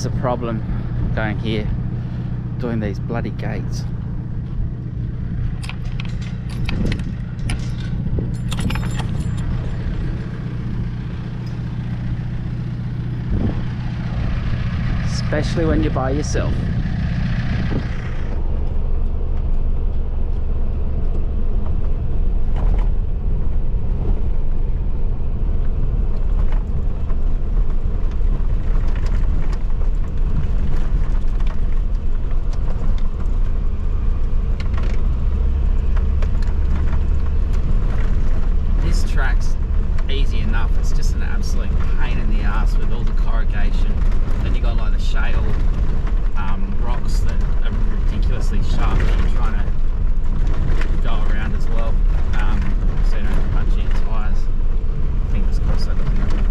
Here's the problem going here, doing these bloody gates. Especially when you're by yourself. This track's easy enough. It's just an absolute pain in the ass with all the corrugation. Then you got like the shale um, rocks that are ridiculously sharp that you're trying to go around as well. Um, so you don't have to punch your tyres. Fingers crossed that doesn't happen.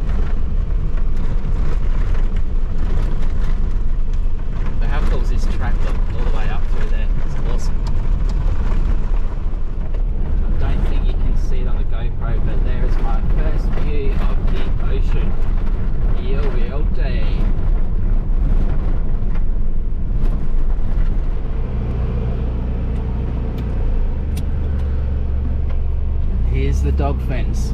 But how cool is this track look all the way up through there? It's awesome. I don't think you can see it on the GoPro, but there is my first view of the ocean. Yo, day. Here's the dog fence.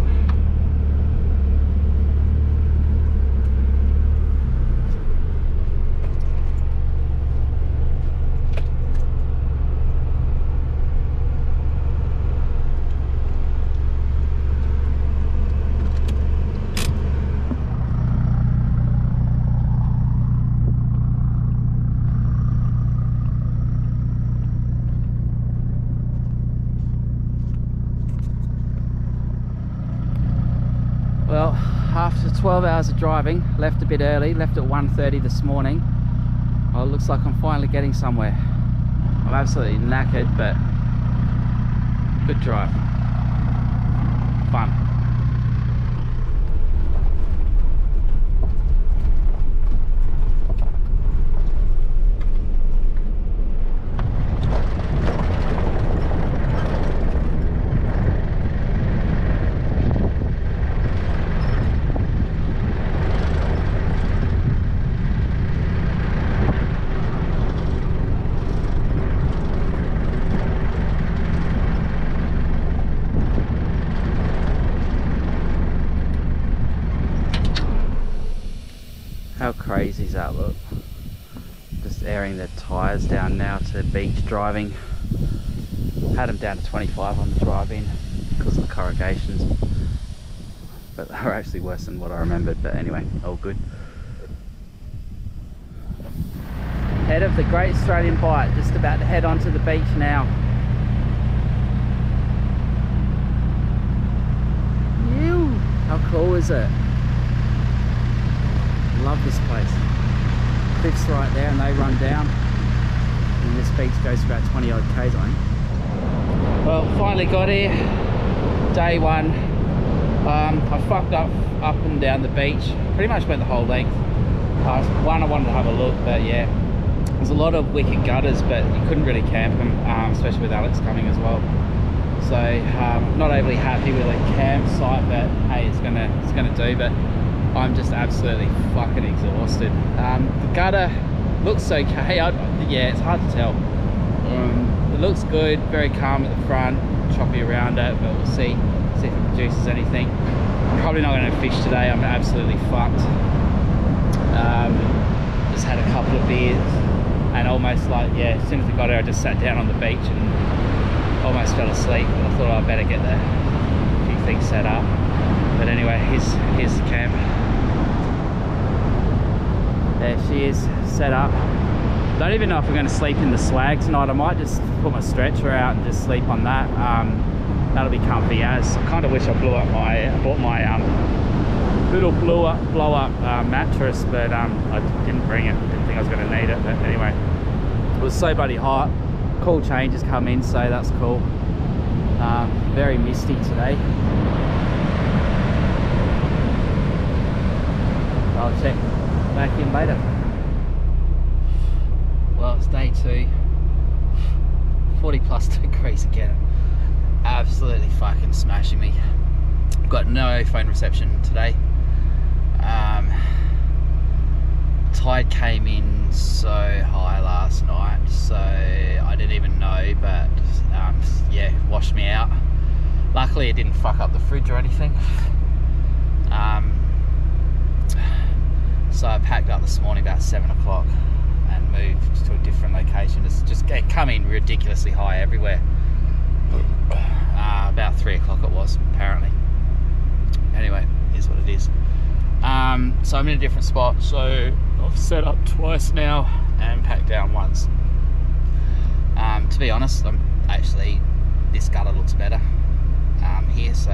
Well, after 12 hours of driving, left a bit early, left at 1.30 this morning. Well, it looks like I'm finally getting somewhere. I'm absolutely knackered, but good drive. Fun. Is that look? Just airing the tyres down now to beach driving. Had them down to 25 on the drive-in because of the corrugations. But they were actually worse than what I remembered, but anyway, all good. Head of the Great Australian Bight, just about to head onto the beach now. Ew, how cool is it? Love this place. Cliffs right there and they run down. And this beach goes for about 20 odd k's. Well, finally got here. Day one. Um, I fucked up up and down the beach. Pretty much went the whole length. Uh, one, I wanted to have a look, but yeah. There's a lot of wicked gutters, but you couldn't really camp them, um, especially with Alex coming as well. So um, not overly happy with a campsite, but hey, it's gonna it's gonna do. But I'm just absolutely fucking exhausted. Um, the gutter looks okay. I, yeah, it's hard to tell. Um, it looks good, very calm at the front, choppy around it, but we'll see, see if it produces anything. I'm probably not going to fish today. I'm absolutely fucked. Um, just had a couple of beers and almost like, yeah, as soon as we got here, I just sat down on the beach and almost fell asleep. And I thought I'd better get the few things set up. But anyway, here's, here's the camp. There she is, set up. Don't even know if we're going to sleep in the swag tonight. I might just put my stretcher out and just sleep on that. Um, that'll be comfy as. I kind of wish I blew up my, I bought my um, little blow up, blow up uh, mattress, but um, I didn't bring it. Didn't think I was going to need it. But anyway, it was so bloody hot. Cool changes come in, so that's cool. Um, very misty today. I'll check back in later. Well, it's day two. 40 plus degrees again. Absolutely fucking smashing me. Got no phone reception today. Um, tide came in so high last night, so I didn't even know, but um, yeah, washed me out. Luckily, it didn't fuck up the fridge or anything. Um, so I packed up this morning about seven o'clock and moved to a different location. It's just coming ridiculously high everywhere. Uh, about three o'clock it was, apparently. Anyway, is what it is. Um, so I'm in a different spot. So I've set up twice now and packed down once. Um, to be honest, I'm actually this gutter looks better um, here. So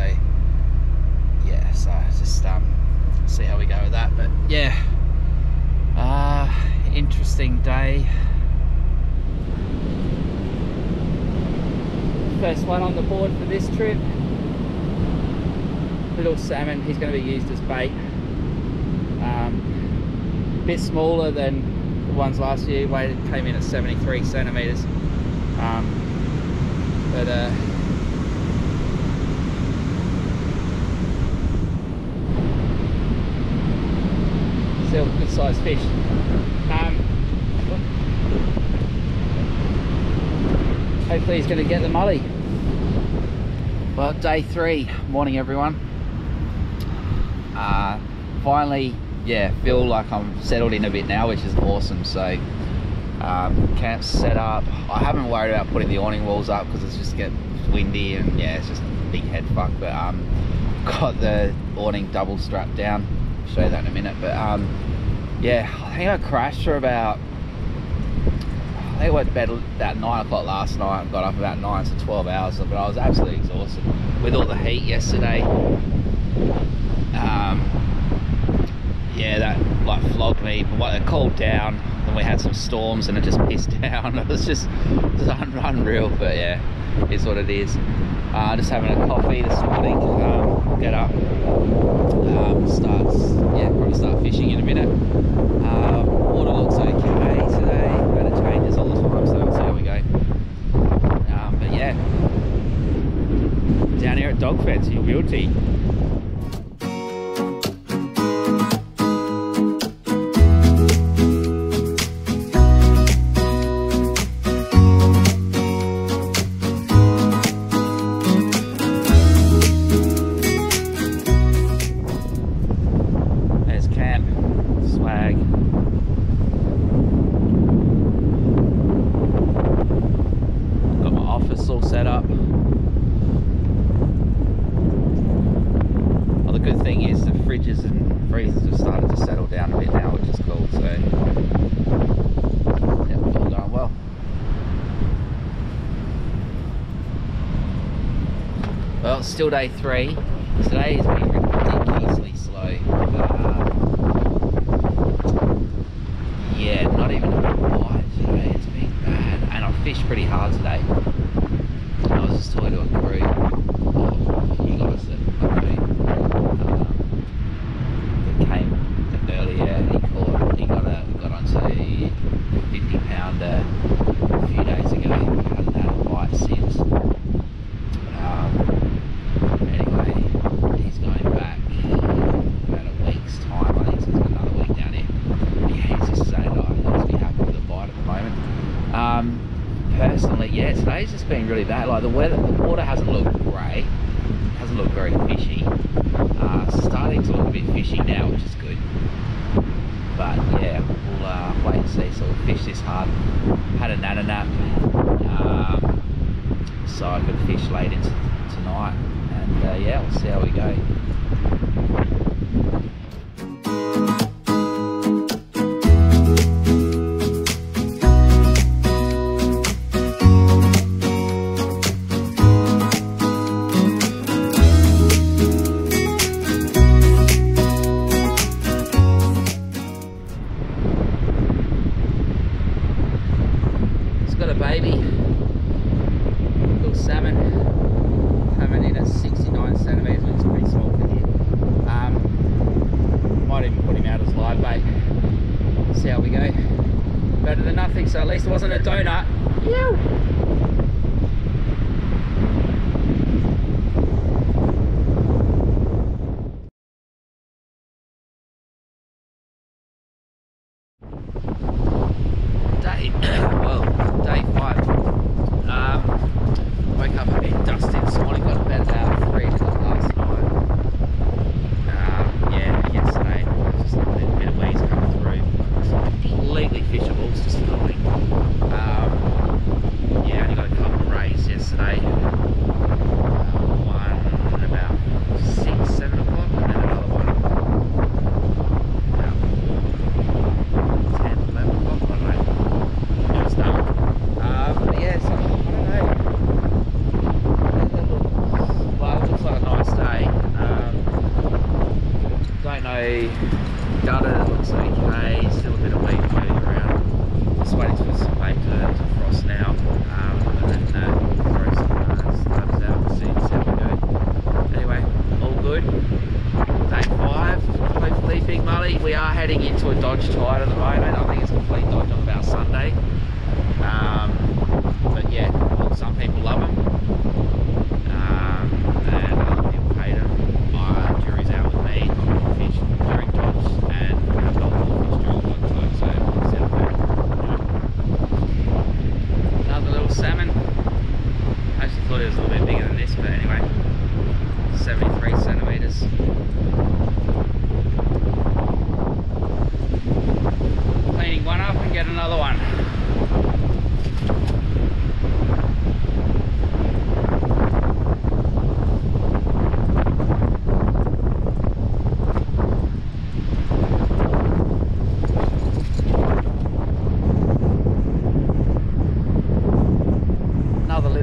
yeah, so just um, see how we go with that. But yeah, uh, interesting day. First one on the board for this trip. Little salmon, he's going to be used as bait. Um, a bit smaller than the ones last year, weighted came in at 73 centimeters. Um, but uh, still good sized fish. Um, hopefully he's going to get the molly. Well, day three, morning everyone. Uh, finally, yeah, feel like I'm settled in a bit now, which is awesome. So, um, camp's set up. I haven't worried about putting the awning walls up because it's just get windy and yeah, it's just a big head fuck. But um, got the awning double strapped down. I'll show you that in a minute. But um, yeah, I think I crashed for about. I think I went to bed about nine o'clock last night. And got up about nine, so 12 hours. But I was absolutely exhausted with all the heat yesterday. Um, yeah, that like flogged me. But what it cooled down, then we had some storms, and it just pissed down. It was just, just unreal. But yeah, it's what it is. Uh, just having a coffee this morning. Um, get up, um, starts. Yeah, probably start fishing in a minute. Uh, water looks okay today, but it changes all the time, so we'll see how we go. Um, but yeah, down here at Dog Fence in Wilty. Well, it's still day three. Today has been ridiculously slow. Uh, yeah, not even a bite today. It's been bad. And I fished pretty hard today. I was just talking to a crew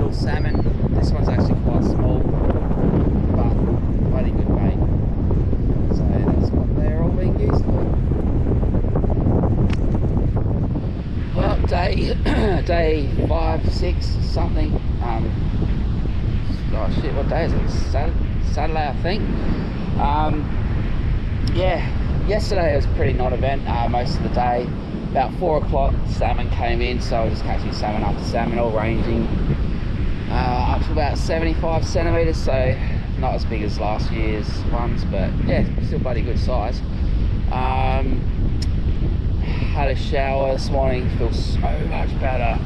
little salmon. This one's actually quite small, but bloody good bait. So that's what they're all being used for. Well, day day five, six, something. Um, oh shit, what day is it? Saturday, I think. Um, yeah, yesterday was a pretty non-event uh, most of the day. About four o'clock, salmon came in, so I was catching salmon after salmon, all ranging up to about 75 centimeters, so not as big as last year's ones, but yeah, still bloody good size. Um, had a shower this morning, feel so much better.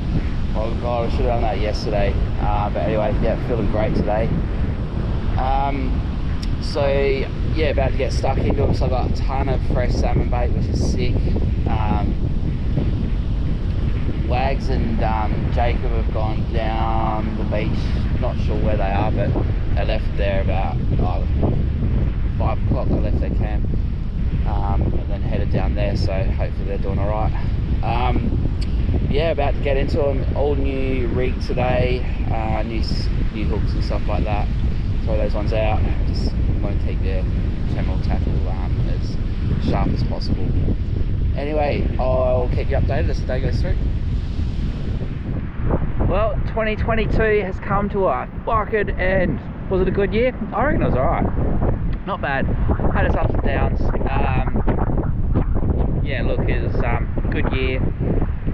Oh god, I should have done that yesterday. Uh, but anyway, yeah, feeling great today. Um, so yeah, about to get stuck into it. So I got a ton of fresh salmon bait, which is sick. Um, Wags and um, Jacob have gone down the beach. Not sure where they are, but they left there about oh, five o'clock. They left their camp um, and then headed down there. So hopefully they're doing all right. Um, yeah, about to get into an all new rig today, uh, new new hooks and stuff like that. Throw those ones out. Just want to keep the terminal tackle um, as sharp as possible. Anyway, I'll keep you updated as the day goes through. Well, 2022 has come to a fucking end. Was it a good year? I reckon it was alright. Not bad. Had its ups and downs. Um, yeah, look, it was um, good year.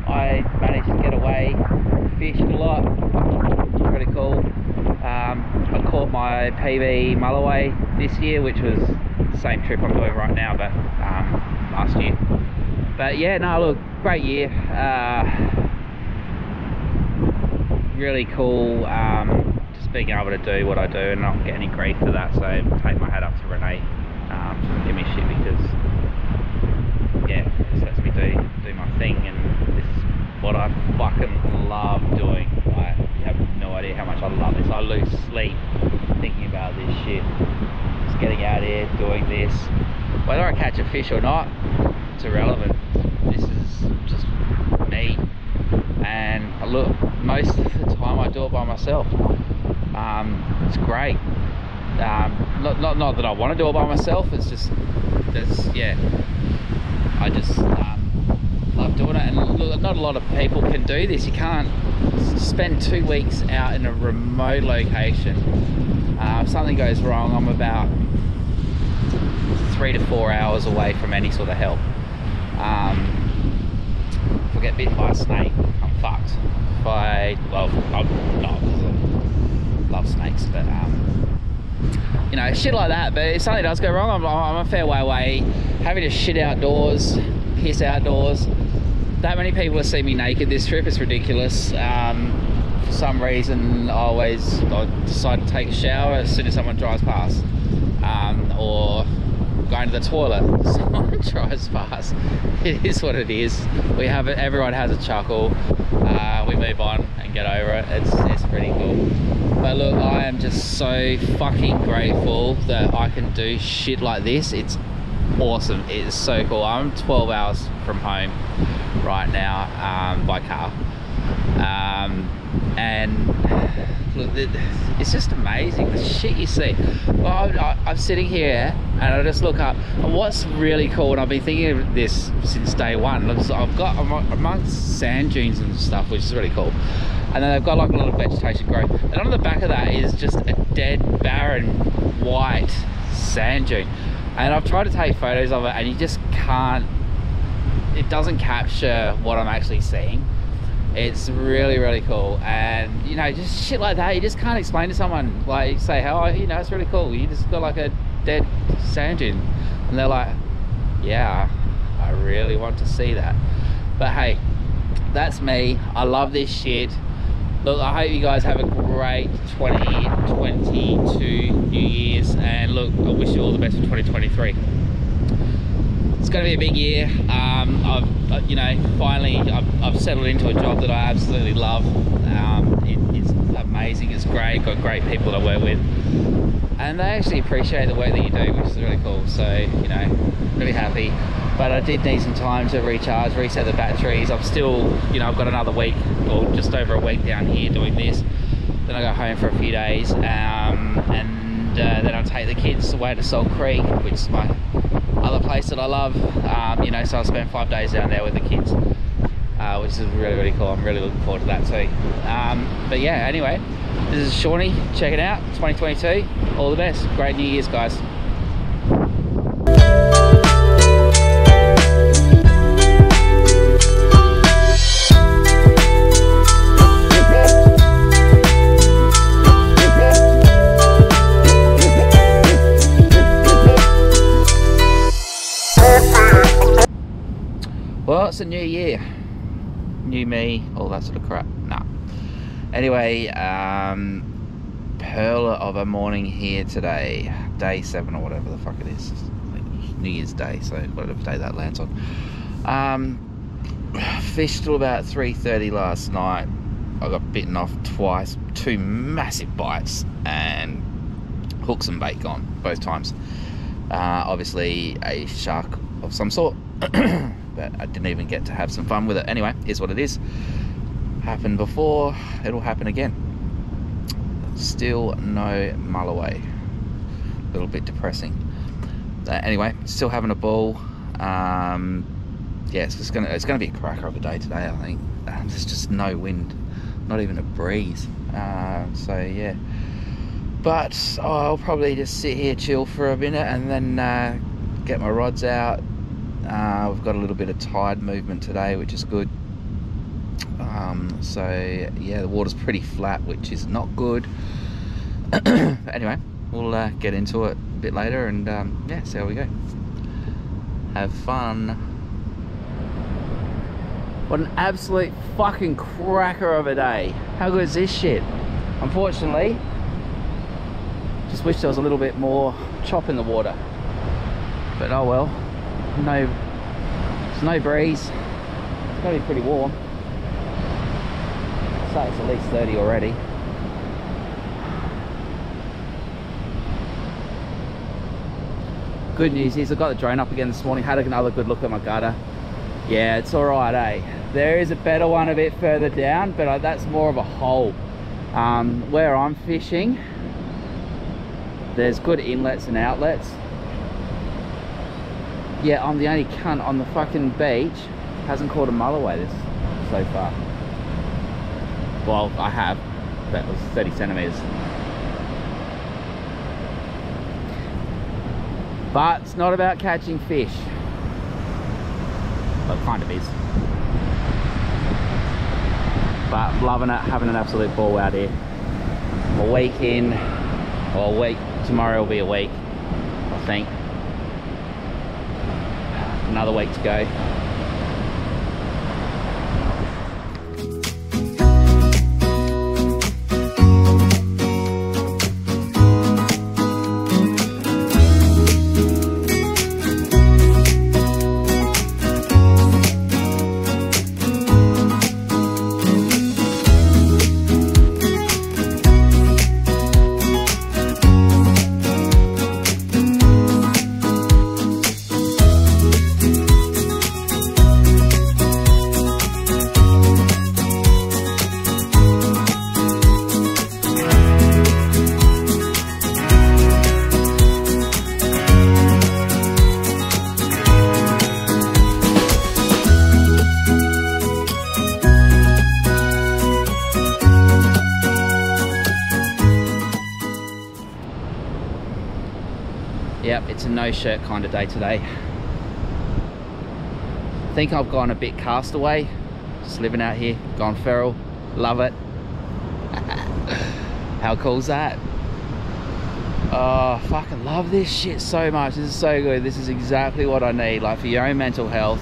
I managed to get away, fished a lot. Pretty cool. Um, I caught my PB Mulloway this year, which was the same trip I'm doing right now, but um, last year. But yeah, no, look, great year. Uh, really cool um, just being able to do what I do and not get any grief for that. So take my hat up to Renee. Um, give me shit because yeah, just lets me do do my thing and this is what I fucking love doing. You have no idea how much I love this. I lose sleep thinking about this shit. Just getting out here, doing this. Whether I catch a fish or not, it's irrelevant. This is just me and I look most of the time I do it by myself. Um, it's great. Um, not, not, not that I want to do it by myself it's just that's yeah. I just um, love doing it. And look, not a lot of people can do this. You can't spend two weeks out in a remote location. Uh, if something goes wrong I'm about three to four hours away from any sort of help. Um, I get bitten by a snake, I'm fucked. If I, well, I'm not, 'cause I love snakes, but, um, you know, shit like that. But if something does go wrong, I'm, I'm a fair way away. Having to shit outdoors, piss outdoors. That many people have seen me naked this trip, it's ridiculous. Um, for some reason, I always I decide to take a shower as soon as someone drives past. Um, or going to the toilet. Someone drives past. It is what it is. We have it. Everyone has a chuckle. Uh, we move on and get over it. It's it's pretty cool. But look, I am just so fucking grateful that I can do shit like this. It's awesome. It's so cool. I'm 12 hours from home right now um, by car, um, and look, it's just amazing the shit you see. Well, I'm, I'm sitting here and I just look up. And what's really cool, and I've been thinking of this since day one. I've got amongst sand dunes and stuff, which is really cool. And then they've got like a lot of vegetation growth. And on the back of that is just a dead, barren, white sand dune. And I've tried to take photos of it, and you just can't. It doesn't capture what I'm actually seeing. It's really really cool. And you know just shit like that you just can't explain to someone like say how you? Know it's really cool. You just got like a dead sand dune. And they're like yeah i really want to see that. But hey that's me. I love this shit look i hope you guys have a great 2022 new year's and look i wish you all the best for 2023 it's going to be a big year. Um, I've, uh, you know, finally I've, I've, settled into a job that I absolutely love. Um, it, it's amazing. It's great. Got great people to work with, and they actually appreciate the work that you do, which is really cool. So, you know, really happy. But I did need some time to recharge, reset the batteries. I've still, you know, I've got another week or just over a week down here doing this. Then I go home for a few days, um, and uh, then I'll take the kids away to Salt Creek, which is my other place that I love. Um, you know, so I'll spend five days down there with the kids, uh, which is really, really cool. I'm really looking forward to that too. Um, but yeah, anyway, this is Shawnee. Check it out, 2022. All the best. Great New Year's, guys. New year. New me, all that sort of crap. Nah. Anyway, um, pearl of a morning here today. Day seven or whatever the fuck it is. New Year's Day, so whatever day that lands on. Um, fished till about 3.30 last night. I got bitten off twice. Two massive bites and hooks and bait gone both times. Uh, obviously a shark of some sort. but I didn't even get to have some fun with it. Anyway, is what it is. Happened before, it'll happen again. Still no mulloway. A little bit depressing. Uh, anyway, still having a ball. Um, yeah, it's just gonna it's gonna be a cracker of a day today. I think um, there's just no wind, not even a breeze. Uh, so yeah, but I'll probably just sit here, chill for a minute, and then uh, get my rods out, uh, we've got a little bit of tide movement today, which is good. Um, so yeah, the water's pretty flat, which is not good. anyway, we'll uh, get into it a bit later and um, yeah, see how we go. Have fun. What an absolute fucking cracker of a day. How good is this shit? Unfortunately, just wish there was a little bit more chop in the water. But oh well. No there's no breeze. It's to be pretty warm. So it's at least 30 already. Good news is I got the drone up again this morning had another good look at my gutter. Yeah it's all right eh? There is a better one a bit further down but that's more of a hole. Um, where I'm fishing there's good inlets and outlets yeah, I'm the only cunt on the fucking beach hasn't caught a mulloway this so far. Well, I have, that was 30 centimeters. But it's not about catching fish. It kind of is. But loving it, having an absolute ball out here. A week in, or a week, tomorrow will be a week, I think another week to go. Shirt kind of day today. I think I've gone a bit castaway. Just living out here, gone feral. Love it. How cool's that? Oh, fucking love this shit so much. This is so good. This is exactly what I need. Like for your own mental health.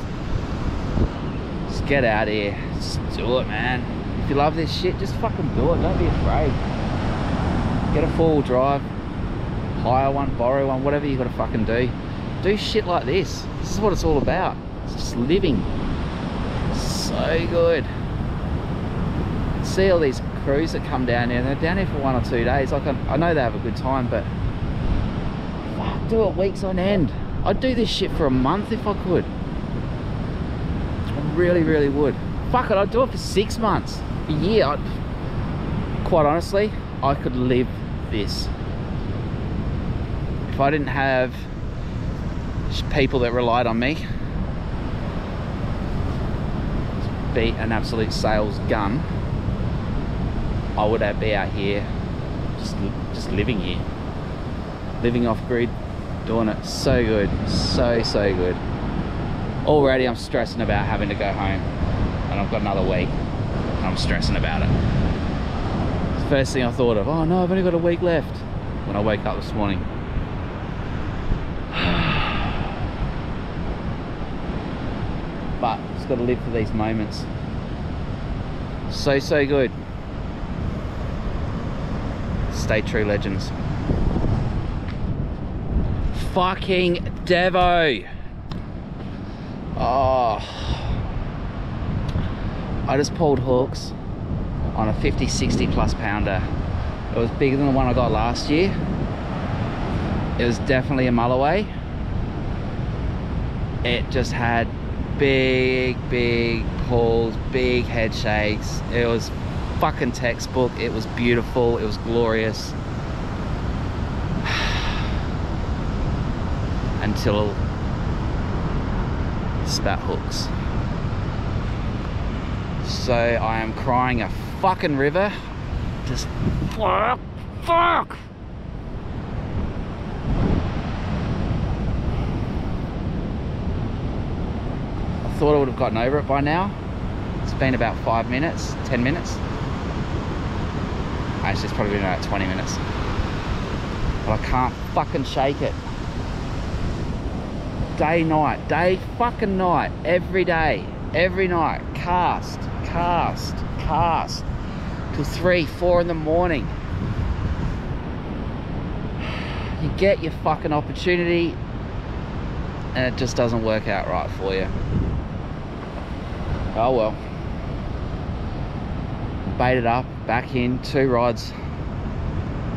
Just get out here. Just do it, man. If you love this shit, just fucking do it. Don't be afraid. Get a four-wheel drive. Hire one, borrow one, whatever you gotta fucking do. Do shit like this. This is what it's all about. It's just living. So good. See all these crews that come down here, they're down here for one or two days. Like I, I know they have a good time, but fuck, do it weeks on end. I'd do this shit for a month if I could. I really, really would. Fuck it, I'd do it for six months, a year. I'd, quite honestly, I could live this. If I didn't have people that relied on me, be an absolute sales gun, I would be out here just just living here. Living off grid doing it so good so so good. Already I'm stressing about having to go home and I've got another week and I'm stressing about it. First thing I thought of oh no I've only got a week left when I wake up this morning but just got to live for these moments so so good stay true legends. Fucking Devo. Oh. I just pulled hooks on a 50, 60 plus pounder. It was bigger than the one I got last year. It was definitely a mulloway. It just had big, big pulls, big head shakes. It was fucking textbook. It was beautiful. It was glorious. Until spat hooks. So I am crying a fucking river. Just fuck, fuck. Thought I would have gotten over it by now. It's been about five minutes, 10 minutes. Actually, it's probably been about 20 minutes. But I can't fucking shake it. Day, night, day, fucking night, every day, every night. Cast, cast, cast. Till three, four in the morning. You get your fucking opportunity and it just doesn't work out right for you. Oh well baited up, back in, two rods,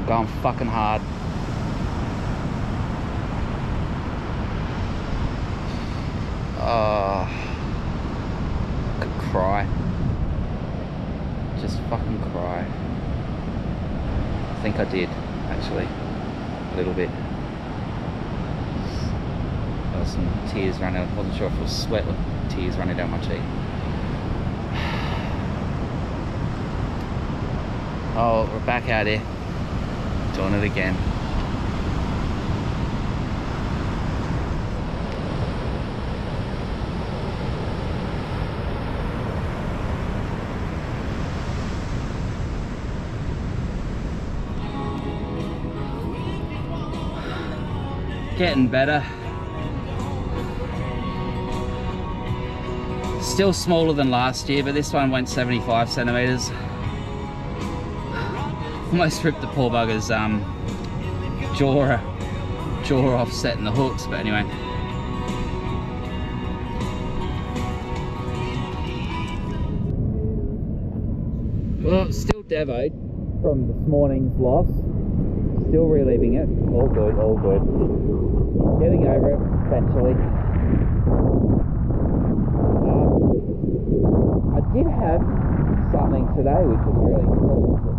going fucking hard. Oh, I could cry. Just fucking cry. I think I did, actually, a little bit. There was some tears running, I wasn't sure if it was sweat or tears running down my cheek. Oh, we're back out here. Doing it again. Getting better. Still smaller than last year, but this one went 75 centimeters almost ripped the poor bugger's um, jaw, jaw off setting the hooks, but anyway. Well, still devoed from this morning's loss. Still reliving it. All good, all good. Getting over it eventually. Um, I did have something today which was really cool.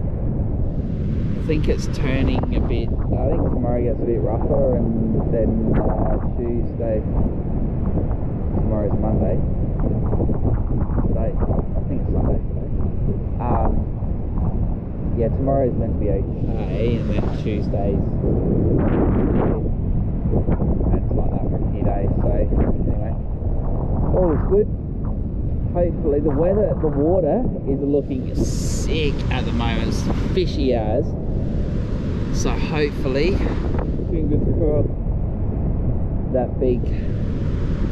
I think it's turning a bit, I think tomorrow gets a bit rougher and then uh, Tuesday, tomorrow's Monday. Today, I think it's Sunday. Um, yeah, tomorrow is meant to be okay, and then Tuesday's and it's like that for a few days. So anyway, all is good. Hopefully, the weather, the water is looking sick at the moment. It's fishy as. So hopefully, fingers crossed, that big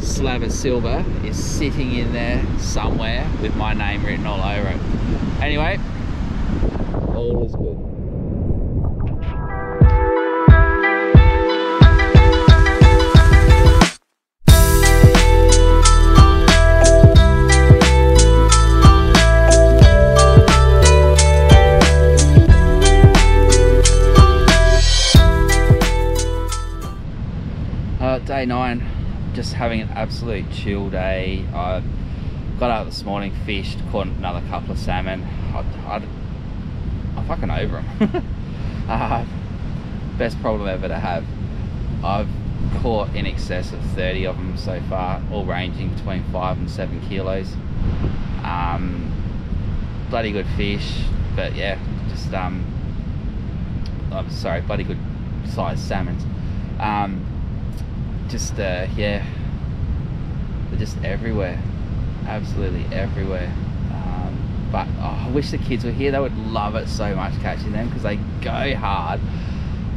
slab of silver is sitting in there somewhere with my name written all over it. Anyway, all is good. Having an absolute chill day. I got out this morning, fished, caught another couple of salmon. I, I'm fucking over them. uh, best problem ever to have. I've caught in excess of 30 of them so far, all ranging between 5 and 7 kilos. Um, bloody good fish, but yeah, just, um, I'm sorry, bloody good sized salmons. Um, just, uh, yeah, just everywhere, absolutely everywhere. Um, but oh, I wish the kids were here. They would love it so much catching them because they go hard.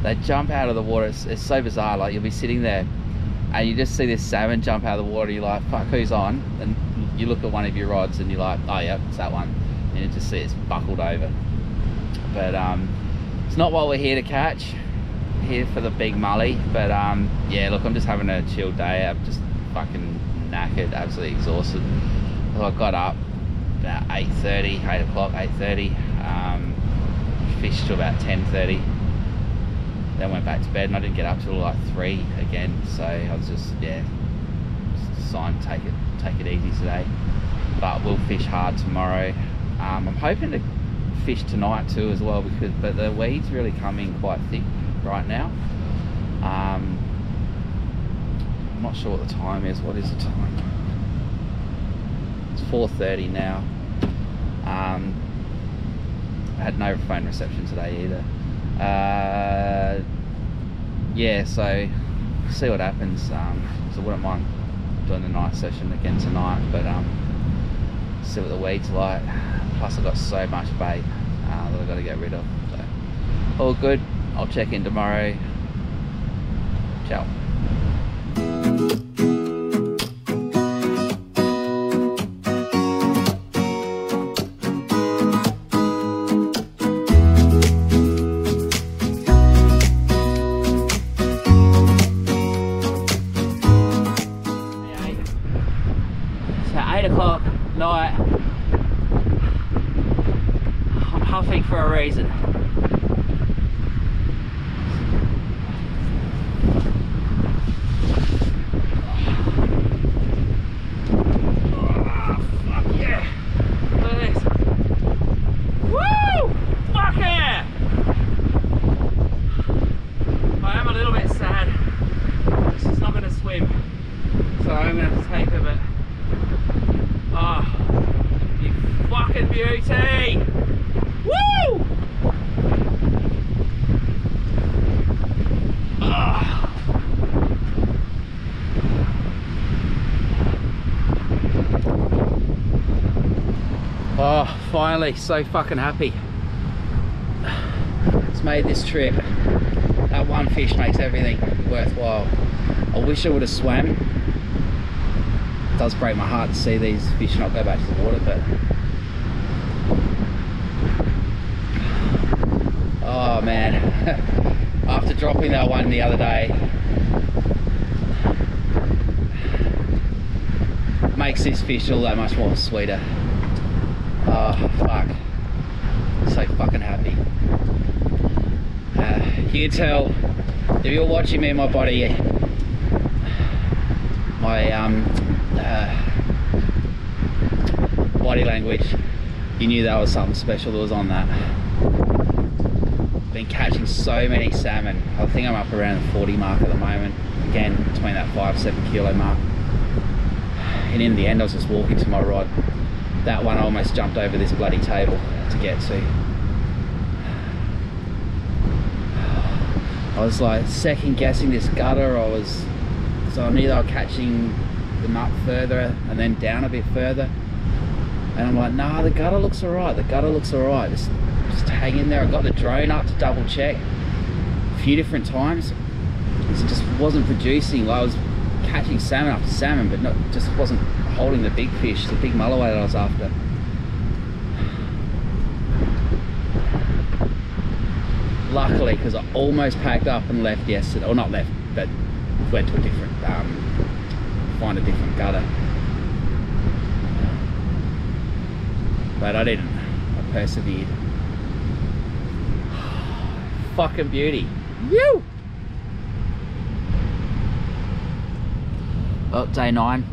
They jump out of the water. It's, it's, so bizarre. Like you'll be sitting there and you just see this salmon jump out of the water. You're like, fuck, who's on? And you look at one of your rods and you're like, oh yeah, it's that one. And you just see it's buckled over. But um, it's not what we're here to catch. Here for the big mully. But um, yeah, look, I'm just having a chill day. I'm just fucking knackered, absolutely exhausted. So I got up about 8.30, 8 o'clock, 8.30. Um, fished till about 10.30. Then went back to bed and I didn't get up till like 3 again. So I was just, yeah, just decided to take it, take it easy today. But we'll fish hard tomorrow. Um, I'm hoping to fish tonight too as well because but the weeds really come in quite thick right now. Um, I'm not sure what the time is. What is the time? It's 4.30 now. Um, I had no phone reception today either. Uh, yeah, so see what happens. Um, so I wouldn't mind doing the night session again tonight, but um, see what the weeds like. Plus I've got so much bait uh, that I've got to get rid of. So all good. I'll check in tomorrow. Ciao. Oh, finally, so fucking happy. It's made this trip. That one fish makes everything worthwhile. I wish I would have swam it does break my heart to see these fish not go back to the water, but oh man, after dropping that one the other day, makes this fish all that much more sweeter. Oh fuck, so fucking happy. Uh, you can tell if you're watching me in my body, my um, uh, body language, you knew that was something special that was on that. Been catching so many salmon. I think I'm up around the 40 mark at the moment. Again, between that five, seven kilo mark. And in the end, I was just walking to my rod. That one almost jumped over this bloody table to get to. I was like second guessing this gutter. I was, so I knew they were catching them up further and then down a bit further. And I'm like, nah, the gutter looks alright. The gutter looks alright. Just, just hang in there. I got the drone up to double check a few different times. It just wasn't producing. I was catching salmon after salmon, but not just wasn't holding the big fish, the big mulloway that I was after. Luckily, because I almost packed up and left yesterday, or not left, but went to a different, um, find a different gutter. But I didn't. I persevered. Fucking beauty. You. Well, day nine.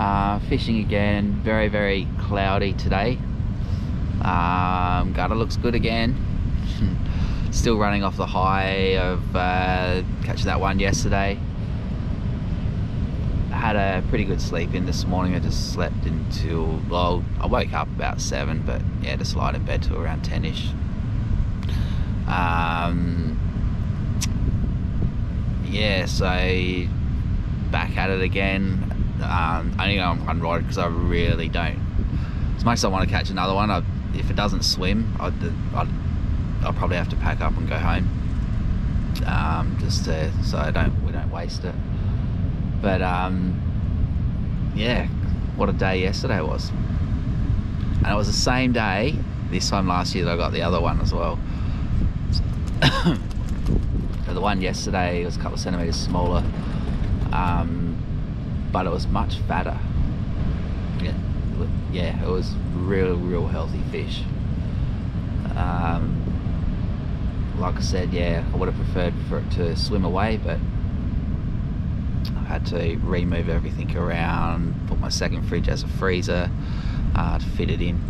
Uh, fishing again. Very, very cloudy today. Um, gutter looks good again. Still running off the high of uh, catching that one yesterday. Had a pretty good sleep in this morning. I just slept until, well, I woke up about 7, but yeah, just lied in bed till around 10ish. Um, yeah, so back at it again. Um, only on one rod because I really don't. As much as I want to catch another one, I, if it doesn't swim, I'd, I'd, I'll probably have to pack up and go home. Um, just to, so I don't we don't waste it. But um, yeah, what a day yesterday was. And it was the same day this time last year that I got the other one as well. so the one yesterday was a couple of centimeters smaller, um, but it was much fatter. Yeah, yeah, it was real, real healthy fish. Um, like I said, yeah, I would have preferred for it to swim away, but I had to remove everything around, put my second fridge as a freezer uh, to fit it in.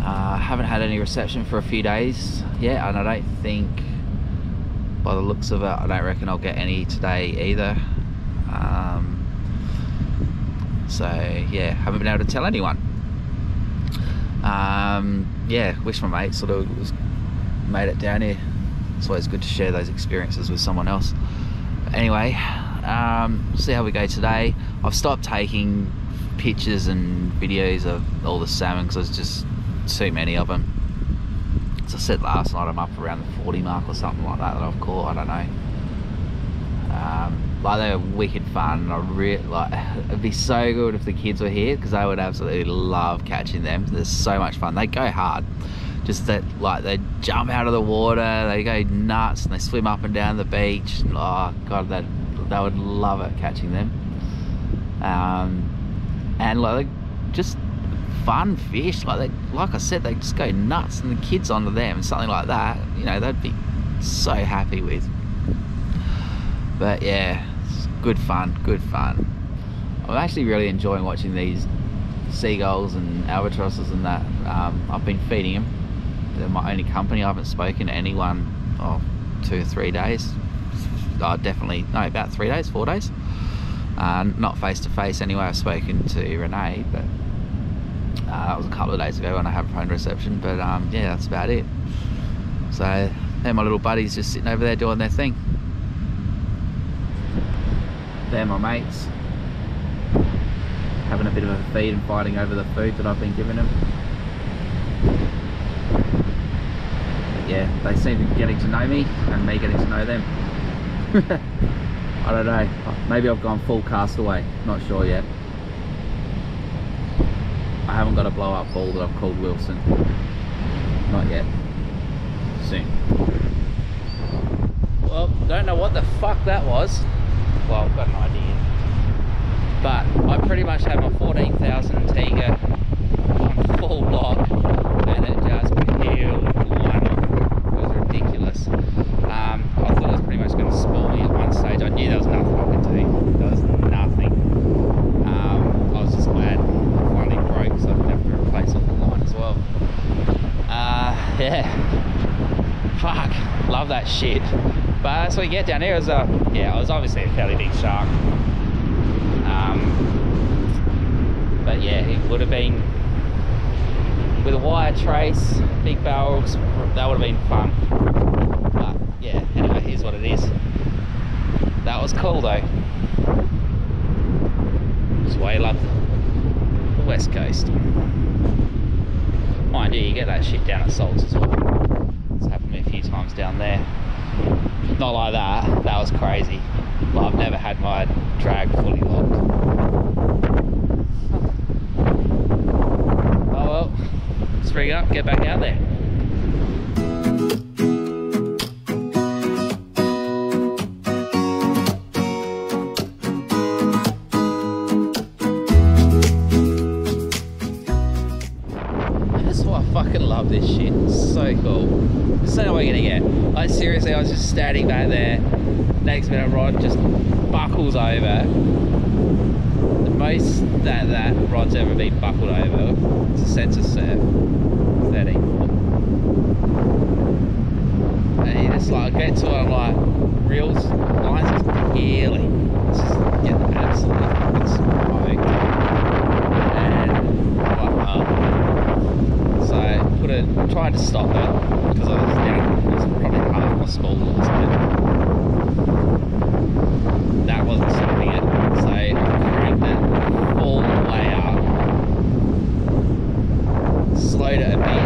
I uh, haven't had any reception for a few days yet, and I don't think, by the looks of it, I don't reckon I'll get any today either. Um, so yeah, haven't been able to tell anyone. Um, yeah, wish my mate sort of was, made it down here. It's always good to share those experiences with someone else. But anyway, um, see how we go today. I've stopped taking pictures and videos of all the salmon because there's just too many of them. As I said last night, I'm up around the 40 mark or something like that that I've caught. I don't know. Um, like they're wicked fun. I really like. It'd be so good if the kids were here because they would absolutely love catching them. They're so much fun. They go hard. Just that, like they jump out of the water. They go nuts and they swim up and down the beach. Oh god, that they would love it catching them. Um, and like just fun fish. Like they, like I said, they just go nuts, and the kids onto them, and something like that. You know, they'd be so happy with. But yeah, good fun, good fun. I'm actually really enjoying watching these seagulls and albatrosses and that. Um, I've been feeding them. They're my only company. I haven't spoken to anyone oh, two or three days. Oh, definitely, no, about three days, four days. Uh, not face to face anyway. I've spoken to Renee, but uh, that was a couple of days ago when I had phone reception. But um, yeah, that's about it. So they're my little buddies just sitting over there doing their thing. They're my mates. Having a bit of a feed and fighting over the food that I've been giving them. But yeah, they seem to be getting to know me and me getting to know them. I don't know. Maybe I've gone full castaway. Not sure yet. I haven't got a blow up ball that I've called Wilson. Not yet. Soon. Well, don't know what the fuck that was. Well, I've got an idea. But I pretty much have my 14,000 Tiga on full lock and it just peeled one. It was ridiculous. Um, I thought it was pretty much going to spoil me at one stage. I knew there was nothing I could do. There was nothing. Um, I was just glad it finally broke so I didn't have to replace all the line as well. Uh, yeah. Fuck. Love that shit. But that's what you get down here. Yeah, it was obviously a fairly big shark. Um, but yeah, it would have been with a wire trace, big barrels, that would have been fun. But yeah, anyway, here's what it is. That was cool though. Just way love the west coast. Mind you, you get that shit down at Salts as well. It's happened to me a few times down there. Not like that, that was crazy. I've never had my drag fully locked. Oh well, let's up, get back out there. It because I was down, it was probably half my spool or something. That wasn't stopping it, so I cranked it all the way up, slowed it a bit,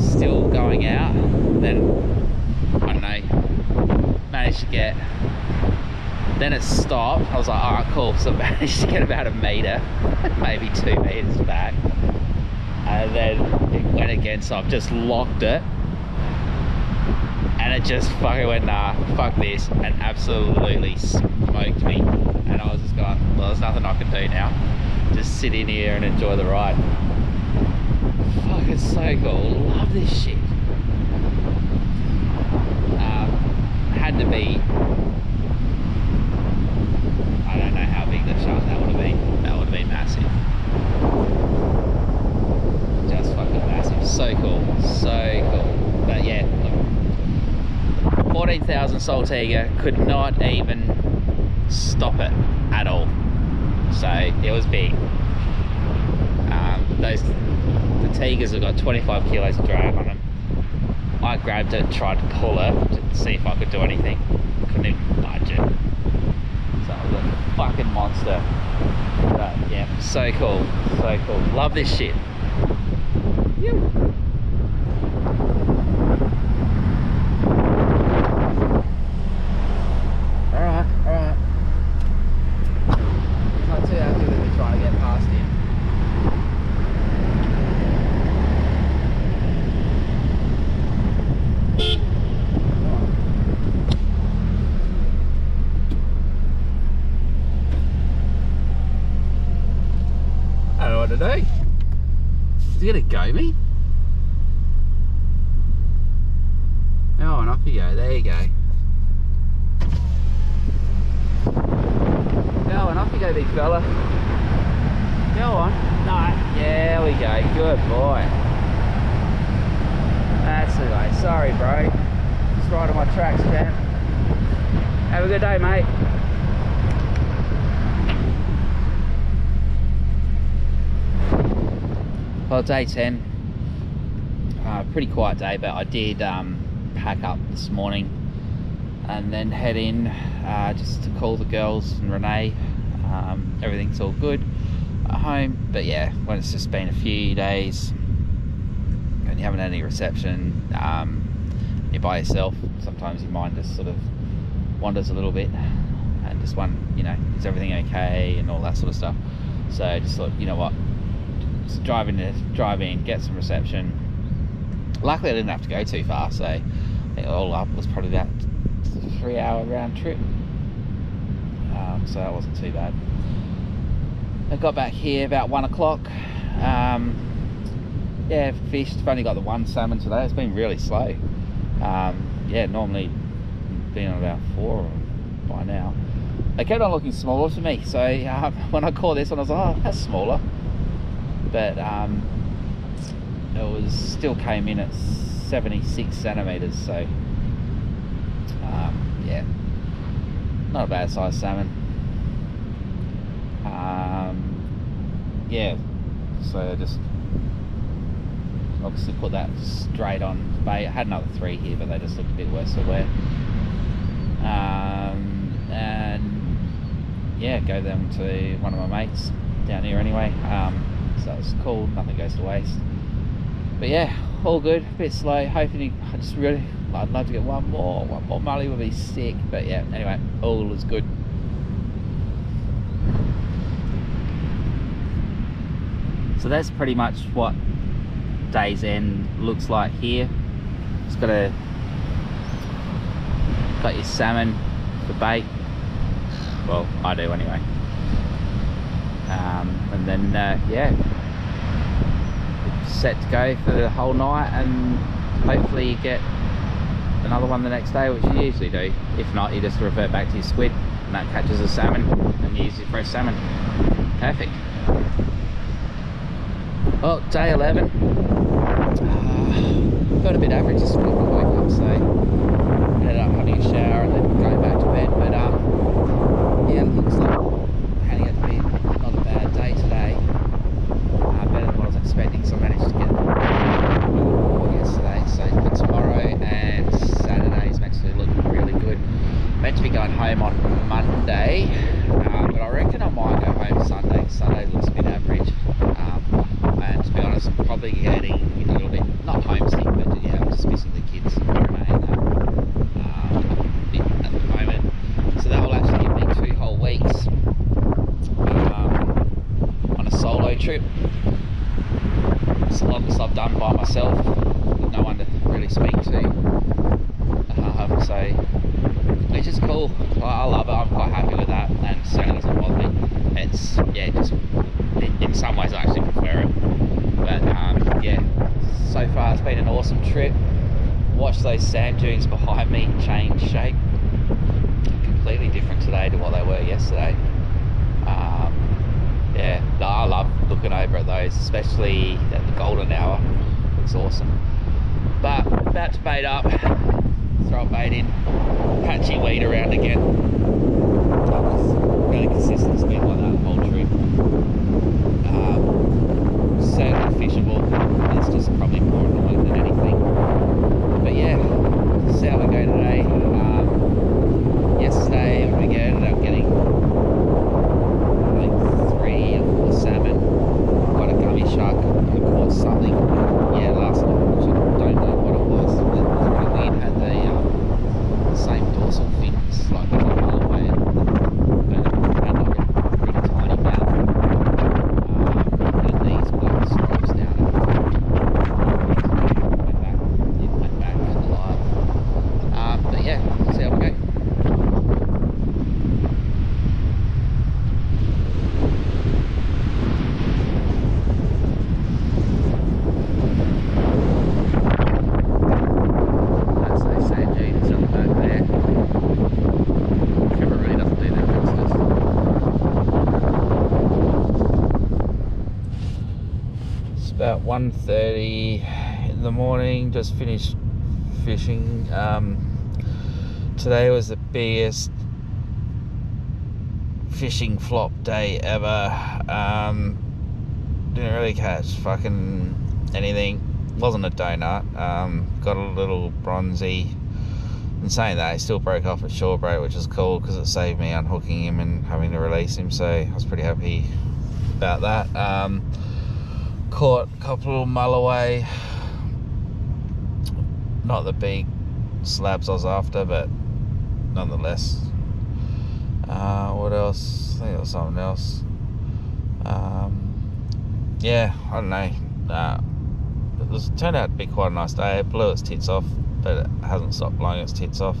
still going out, then I don't know, managed to get. Then it stopped. I was like, all right, cool. So I managed to get about a meter, maybe two meters back and then went again so I've just locked it. And it just fucking went nah fuck this and absolutely smoked me. And I was just going well there's nothing I can do now. Just sit in here and enjoy the ride. Fuck it's so cool. Love this shit. Um, had to be I don't know how big the shark that would have been. That would have been massive just fucking massive. So cool, so cool. But yeah, look, 14,000 Saltiga could not even stop it at all. So it was big. Um, those the Tigers have got 25 kilos of drag on them. I grabbed it, tried to pull it to see if I could do anything. Couldn't even budge it. So it was a fucking monster. But yeah, so cool, so cool. Love this shit. Alright, alright. Not too happy with me trying to get past him. I don't know what to do. Is he gonna go me? Oh, and off you go. There you go. Go and off you go, big fella. Go on. No. There we go. Good boy. That's the way. Sorry, bro. Just right on my tracks, champ. Have a good day, mate. Well, day 10. Uh, pretty quiet day, but I did um, pack up this morning and then head in uh, just to call the girls and Renee. Um, everything's all good at home, but yeah, when it's just been a few days and you haven't had any reception, um, you're by yourself, sometimes your mind just sort of wanders a little bit and just one, you know, is everything okay and all that sort of stuff. So just thought, you know what, drive in, drive in, get some reception. Luckily, I didn't have to go too far, so I think all up was probably about three hour round trip. Um, so that wasn't too bad. I got back here about one o'clock. Um, yeah, fished. I've only got the one salmon today. It's been really slow. Um, yeah, normally been on about four by now. They kept on looking smaller to me. So um, when I caught this one, I was like, oh, that's smaller. But um, it was still came in at 76 centimeters. So um, yeah, not a bad size salmon. Um, yeah, so I just obviously put that straight on bait. I had another three here, but they just looked a bit worse for wear. Um, and yeah, go them to one of my mates down here anyway. So it's cool, nothing goes to waste. But yeah, all good, a bit slow. Hoping I just really, I'd love to get one more. One more mully would be sick. But yeah, anyway, all is good. So that's pretty much what day's end looks like here. it's got a got your salmon for bait. Well, I do anyway. Um, and then uh, yeah, set to go for the whole night, and hopefully you get another one the next day, which you usually do. If not, you just revert back to your squid, and that catches a salmon, and you use your fresh salmon. Perfect. Oh, day 11. Uh, got a bit average this morning when I woke up, so ended up having a shower and then going back to bed. But um, yeah, looks like panning out to be not a bad day today. Uh, better than what I was expecting, so I managed to get more yesterday. So for tomorrow and Saturday is meant to look really good. Meant to be going home on Monday, uh, but I reckon I might go home Sunday. Sunday looks a bit average. Um, and to be honest, I'm probably getting a little bit, not homesick, but yeah, I'm just missing the kids and that um, bit at the moment. So that will actually give me two whole weeks um, on a solo trip. It's the longest I've done by myself, with no one to really speak to. So, which is cool. I, I love it. I'm quite happy with that, and certainly doesn't bother me. It's yeah, just in, in some ways I actually prefer it. But um, yeah, so far it's been an awesome trip. Watch those sand dunes behind me change shape. Completely different today to what they were yesterday. Um, yeah, I love looking over at those, especially at the golden hour. It's awesome. But about to bait up, throw a bait in, patchy weed around again. Really consistent, it's like that the whole trip. Um, certainly fishable, it's just probably more annoying than anything. But yeah, see how we go today. Um, yesterday, when we ended up getting think three or four salmon. Got a gummy shark. I caught something. Yeah, last night. Which I don't know what it was. It was really weird. Had the um, same dorsal fins, like a mile away, but it had like a pretty tiny mouth. Um, and these black stripes down it. Went back. It went back alive. Um, but yeah, see how we go. That's those sand dunes on the back there. Camera really doesn't do that justice. It's about 1.30 in the morning, just finished fishing. Um, today was the biggest fishing flop day ever. Um, didn't really catch fucking anything. Wasn't a donut. Um, got a little bronzy. In saying that, he still broke off at Shorebreak, which is cool because it saved me unhooking him and having to release him. So I was pretty happy about that. Um, caught a couple of mulloway. Not the big slabs I was after, but nonetheless. Uh, what else? I think it was something else. Um, yeah, I don't know. Uh, it was turned out to be quite a nice day. It blew its tits off, but it hasn't stopped blowing its tits off.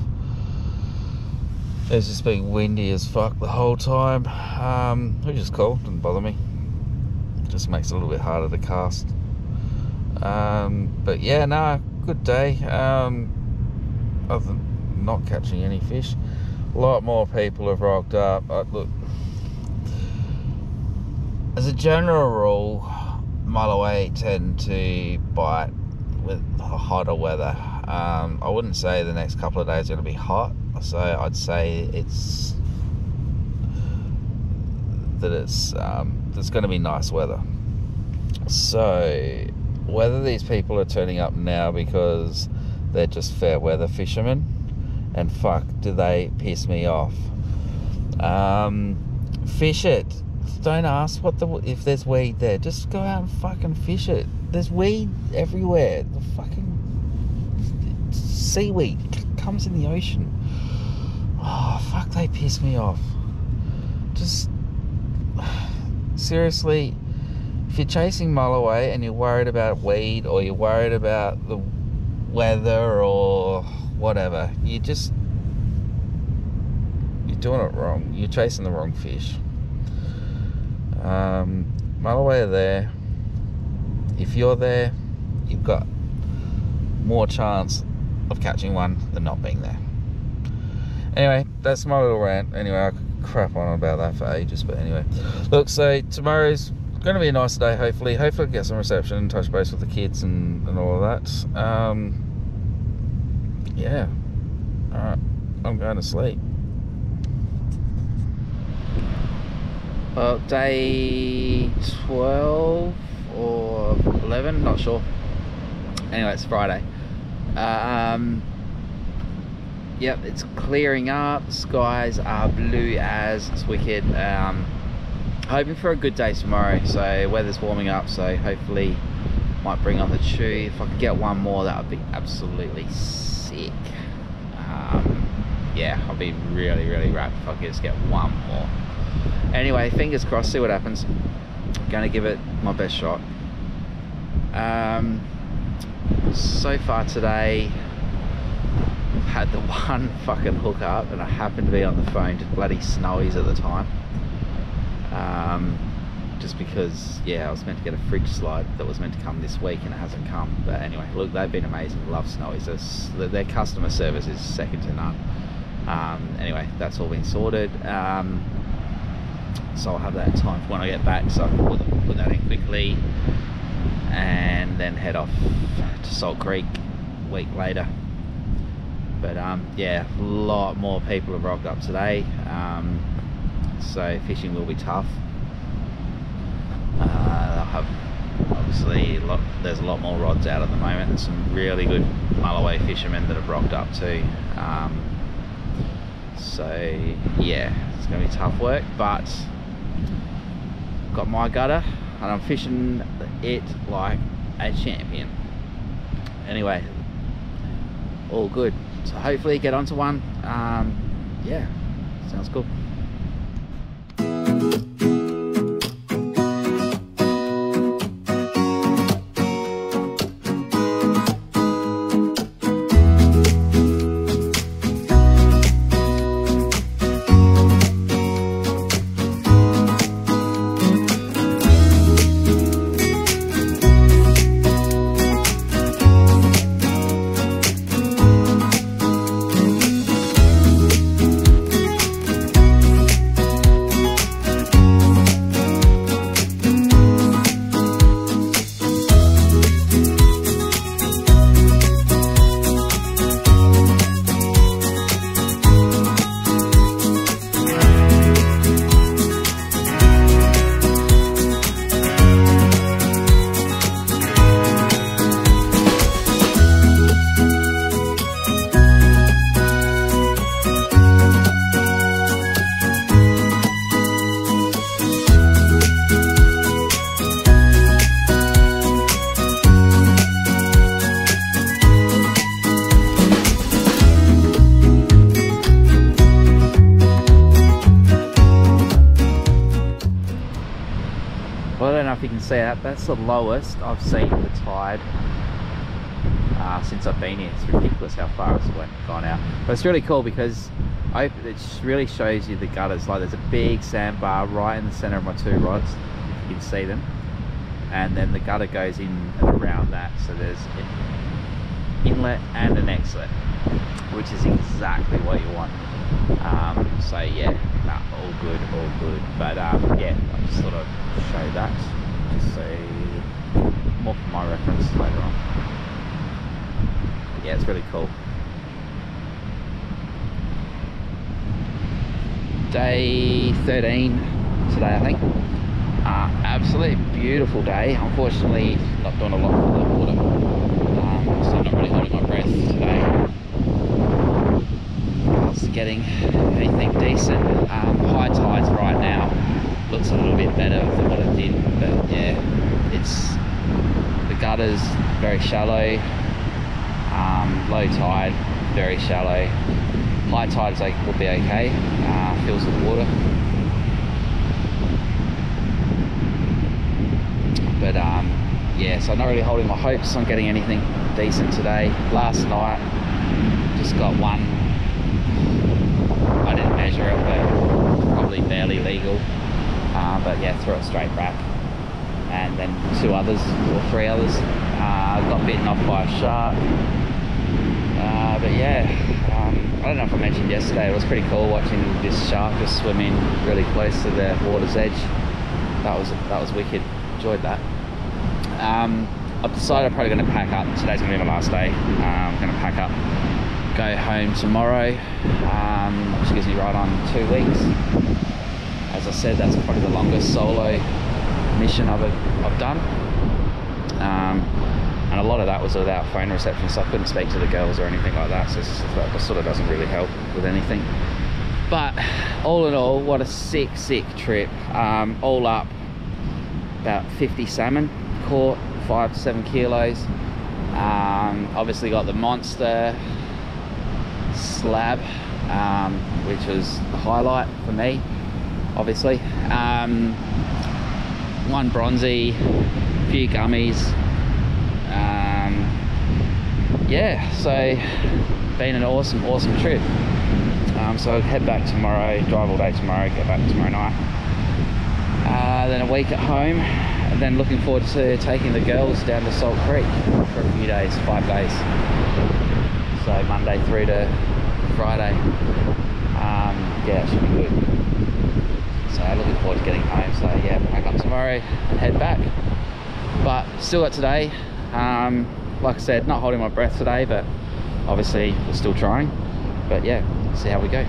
It's just been windy as fuck the whole time, um, which is cool. Didn't bother me. Just makes it a little bit harder to cast. Um, but yeah, no, good day. Um, other than not catching any fish, a lot more people have rocked up. Uh, look, as a general rule, Mulloway tend to bite with hotter weather. Um, I wouldn't say the next couple of days are going to be hot, so I'd say it's that it's um, there's going to be nice weather. So whether these people are turning up now because they're just fair weather fishermen, and fuck, do they piss me off? Um, fish it. Don't ask what the if there's weed there. Just go out and fucking fish it. There's weed everywhere. The fucking seaweed comes in the ocean. Oh fuck, they piss me off. Just seriously, if you're chasing mulloway and you're worried about weed or you're worried about the weather or whatever, you just you're doing it wrong. You're chasing the wrong fish. Um, are there. If you're there, you've got more chance of catching one than not being there. Anyway, that's my little rant. Anyway, I crap on about that for ages, but anyway. Look, so tomorrow's going to be a nice day, hopefully. Hopefully, I'll get some reception and touch base with the kids and, and all of that. Um, yeah. Alright, I'm going to sleep. Well, day 12 or 11, not sure. Anyway, it's Friday. Um, yep, it's clearing up. Skies are blue as it's wicked. Um, hoping for a good day tomorrow. So weather's warming up. So hopefully, might bring on the chew. If I could get one more, that would be absolutely sick. Um, yeah, I'll be really, really wrapped if I could just get one more. Anyway, fingers crossed. See what happens. To give it my best shot. Um, so far today, had the one fucking hook up, and I happened to be on the phone to bloody Snowys at the time. Um, just because, yeah, I was meant to get a fridge slide that was meant to come this week and it hasn't come. But anyway, look, they've been amazing. Love Snowys. It's, their customer service is second to none. Um, anyway, that's all been sorted. Um, so I'll have that time for when I get back, so I can put, put that in quickly and then head off to Salt Creek a week later. But um, yeah, a lot more people have rocked up today, um, so fishing will be tough. Uh, have obviously a lot, there's a lot more rods out at the moment and some really good mulloway fishermen that have rocked up too. Um, so yeah, it's going to be tough work, but got my gutter and I'm fishing it like a champion. Anyway, all good. So hopefully get onto one. Um, yeah, sounds cool. Well, I don't know if you can see that. That's the lowest I've seen the tide uh, since I've been here. It's ridiculous how far it's went, gone out. But it's really cool because I, it really shows you the gutters. Like there's a big sandbar right in the center of my two rods, if you can see them. and then the gutter goes in and around that so there's an inlet and an exit which is exactly what you want um, so yeah nah, all good all good. But um, yeah I just thought I'd show that just so more for my reference later on. But yeah it's really cool. Day 13 today I think. Uh, absolutely beautiful day. Unfortunately not doing a lot for the water. Um, so I'm not really holding my breath today getting anything decent. Um, high tides right now looks a little bit better than what it did but yeah it's the gutters very shallow. Um, low tide very shallow. High tides like will be okay. Uh, fills with water. But um, yeah so I'm not really holding my hopes on getting anything decent today. Last night just got one Measure probably barely legal uh, but yeah threw it straight back and then two others or three others uh, got bitten off by a shark uh, but yeah um, I don't know if I mentioned yesterday, it was pretty cool watching this shark just swim in really close to the water's edge. That was that was wicked. Enjoyed that. Um, I've decided I'm probably going to pack up. Today's going to be my last day. Um, I'm going to pack up, go home tomorrow, um, which gives me right on two weeks. As I said, that's probably the longest solo mission I've, I've done. Um, and a lot of that was without phone reception so I couldn't speak to the girls or anything like that so that sort of doesn't really help with anything but all in all what a sick sick trip um, all up about 50 salmon caught five to seven kilos um, obviously got the monster slab um, which was the highlight for me obviously. Um, one bronzy a few gummies. Um, yeah so been an awesome awesome trip. Um, so I'll head back tomorrow drive all day tomorrow get back tomorrow night. Uh, then a week at home and then looking forward to taking the girls down to Salt Creek for a few days five days. So Monday through to Friday. Um, yeah it should be good. So looking forward to getting home. So yeah pack up tomorrow and head back. But still got today. Um, like I said, not holding my breath today, but obviously we're still trying. But yeah, see how we go.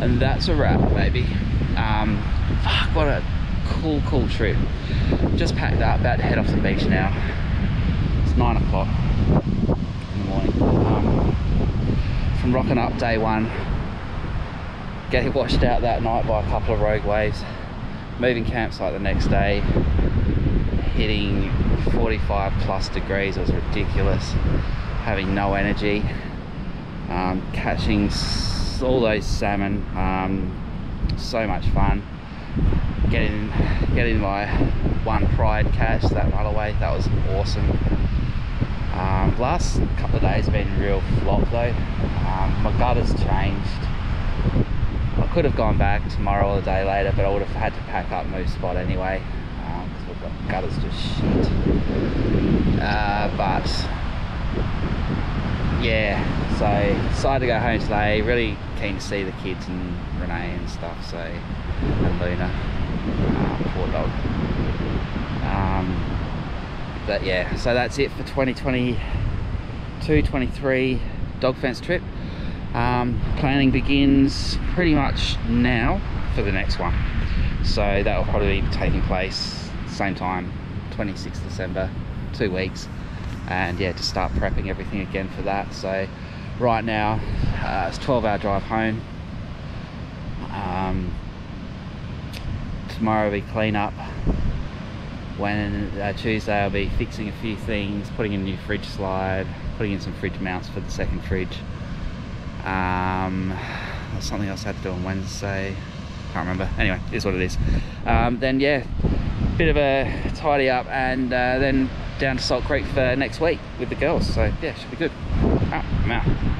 And that's a wrap, baby. Um, fuck, what a cool, cool trip. Just packed up, about to head off the beach now. It's nine o'clock in the morning. Um, from rocking up day one, getting washed out that night by a couple of rogue waves, moving campsite the next day, hitting 45 plus degrees, it was ridiculous, having no energy, um, catching all those salmon, um, so much fun getting getting my one pride catch that away. That was awesome. Um, last couple of days have been real flop though. Um, my gutter's changed. I could have gone back tomorrow or a day later, but I would have had to pack up move spot anyway because um, my gutter's just shit. Uh, but yeah, so decided to go home today. Really keen to see the kids and Renee and stuff. So and Luna uh, poor dog um, but yeah so that's it for 2022 23 dog fence trip um, planning begins pretty much now for the next one so that will probably be taking place same time 26th December two weeks and yeah to start prepping everything again for that so right now uh, it's 12 hour drive home um, tomorrow be clean up when uh, Tuesday I'll be fixing a few things putting in a new fridge slide putting in some fridge mounts for the second fridge um, something else I had to do on Wednesday can't remember. Anyway, is what it is. Um, then yeah, bit of a tidy up and uh, then down to Salt Creek for next week with the girls. So yeah, should be good. Ah, I'm out.